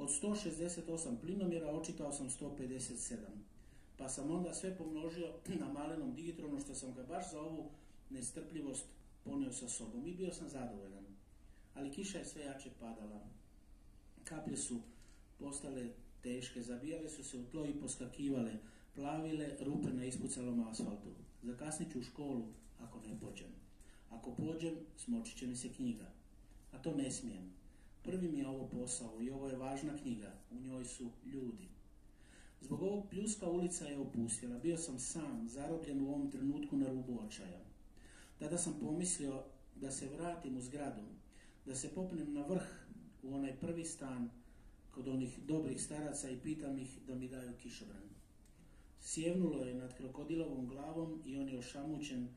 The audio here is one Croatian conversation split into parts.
Od 168 plinomjera očitao sam 157. Pa sam onda sve pomnožio na malenom digitronu što sam ga baš za ovu nestrpljivost ponio sa sobom i bio sam zadovoljan. Ali kiša je sve jače padala. Kaplje su postale teške, zabijale su se u tlo i poskakivale, plavile rupe na ispucalom asfaltu. Zakasnit ću u školu ako ne pođem. Ako pođem, smočit će mi se knjiga. A to ne smijem. Prvi mi je ovo posao i ovo je važna knjiga. U njoj su ljudi. Zbog ovog pljuska ulica je opustila. Bio sam sam, zarobljen u ovom trenutku na rubu očaja. Tada sam pomislio da se vratim u zgradu, da se popnem na vrh u onaj prvi stan kod onih dobrih staraca i pitam ih da mi daju kišobran. Sjevnulo je nad krokodilovom glavom i on je ošamućen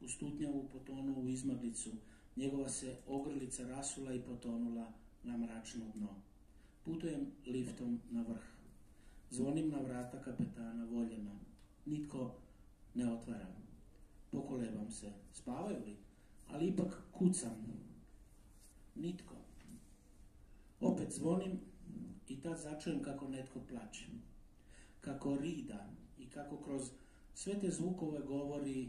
u stutnjavu potonuo u izmaglicu. Njegova se ogrlica rasula i potonula na mračno dno. Putujem liftom na vrh. Zvonim na vrata kapetana Voljena. Nitko ne otvara. Pokolebam se. Spavaju li? Ali ipak kucam. Nitko. Opet zvonim i tad začujem kako netko plaće. Kako rida i kako kroz sve te zvukove govori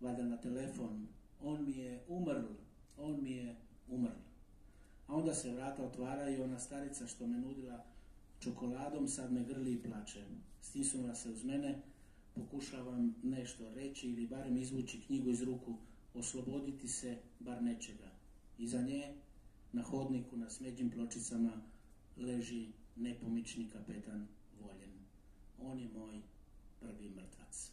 valjda na telefon on mi je umrl, on mi je umrl. A onda se vrata otvara i ona starica što me nudila čokoladom sad me grli i plače. Stisnula se uz mene, pokušavam nešto reći ili barem izvući knjigu iz ruku, osloboditi se bar nečega. Iza nje, na hodniku, na smeđim pločicama, leži nepomični kapetan Voljen. On je moj prvi mrtvac.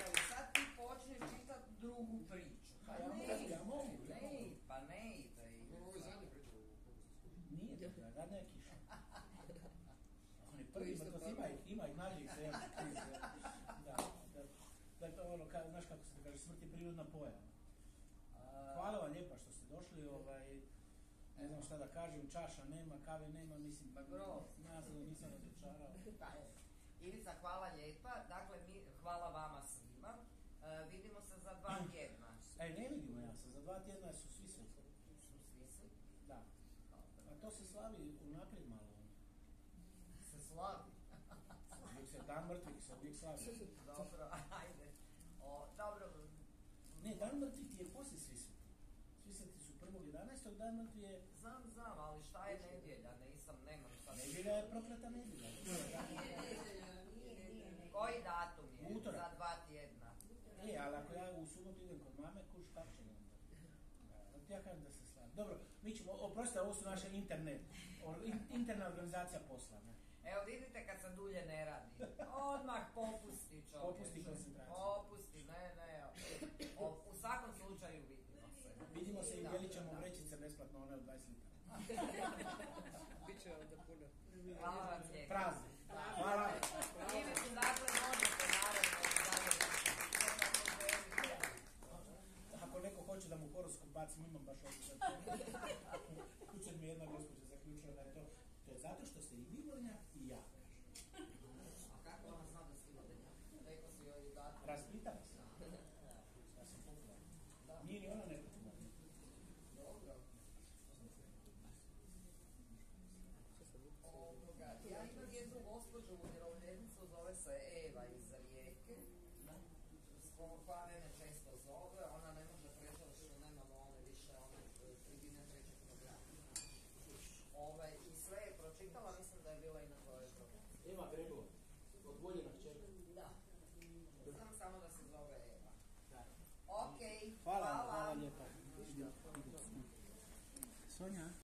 Evo, sad ti počneš čitat drugu priču. Pa Ja ne, mogu, ja mogu, ja ne, mogu. pa ne ide. Ovo je zadnja priča u fokusu. Nije to, ja radna je kiša. On je To prvi isto mrtvac, prvi. ima ih, ima ih mlađih se, da, da, to ono, ka, znaš kako se kaže, smrt je prirodna pojava. Hvala vam lijepa što ste došli, ovaj, ne znam šta da kažem, čaša nema, kave nema, mislim, Ma grozno. ja se nisam razočarao. Pa. Ivica, hvala lijepa. Dakle, mi, hvala vama svima. E, vidimo se za dva tjedna. E, ne vidimo ja se, za dva tjedna su svi svi. Su svi svi? Da. Dobro. Se slavi unaprijed malo. Se slavi. Uvijek se dan mrtvih se uvijek slavi. Dobro, ajde. O, dobro, Ne, dan mrtvih ti je poslije svi svi. Svi sveti su 1.11. dan mrtvih je znam, znam, ali šta je nedjelja? Nisam, nemam sad. Nedjelja je prokleta nedjelja. Koji datum je? Utorak. Za dva tjedna. E, ali ako ja u subotu idem kod mame, kuš kak će onda? Ja kažem da se slavi. Dobro, mi ćemo, oprostite, ovo su naše interne, or- in- interna organizacija posla. Ne? Evo vidite kad se dulje ne radi. Odmah popusti čovječe. Popusti koncentraciju. Popusti, ne, ne. O, u svakom slučaju vidimo se. Vidimo se i dijelit ćemo vrećice besplatno, one od 20 litara. Biće onda puno. Hvala vam lijepo. Prazne. Hoće da mu horoskop bacim, imam baš ovdje sad. Kuće mi je jedna gospođa zaključila da je to, to je zato što ste i vi Gornjak i ja. A kako ona zna da si vodenja? Rekao si joj i datum. Raspitala se. Ja sam popularan. Nije ni ona nepopularna. Dobro. Ovoga, ja imam jednu gospođu umirovljenicu, zove se Eva iz Rijeke. Koja mene često zove, ona ne može e, trećeg programa. Ove, I sve je pročitala, mislim da je bila i na tvojoj programu. Eva kćerka. Da. Znam samo da se zove Eva. Da. Ok, Hvala, hvala lijepa. Sonja?